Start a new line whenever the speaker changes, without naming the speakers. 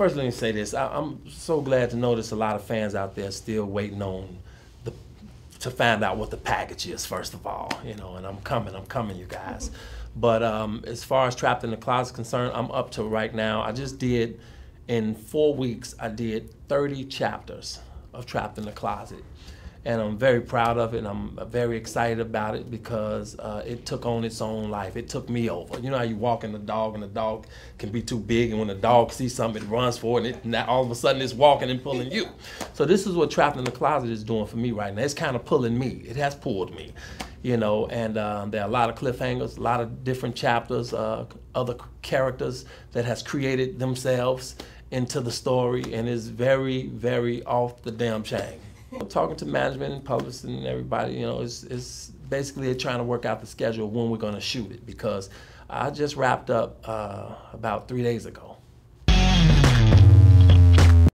first let me say this. I, I'm so glad to notice a lot of fans out there still waiting on the to find out what the package is. First of all, you know, and I'm coming. I'm coming, you guys. But um, as far as Trapped in the Closet is concerned, I'm up to right now. I just did in four weeks. I did 30 chapters of Trapped in the Closet and I'm very proud of it. And I'm very excited about it because uh, it took on its own life. It took me over. You know how you walk in the dog, and the dog can be too big, and when the dog sees something, it runs for it, and it, now all of a sudden it's walking and pulling you. So this is what Trapped in the Closet is doing for me right now. It's kind of pulling me. It has pulled me. You know, and uh, there are a lot of cliffhangers, a lot of different chapters, uh, other characters that has created themselves into the story, and is very, very off the damn chain. Talking to management and publicists and everybody, you know, it's, it's basically trying to work out the schedule when we're going to shoot it because I just wrapped up uh, about three days ago.